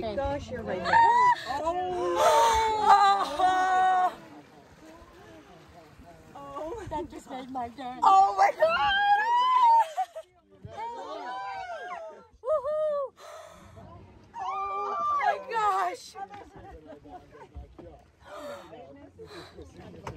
my gosh, you're right there. Oh, Oh. That just made my day. oh my god! Oh my gosh! Oh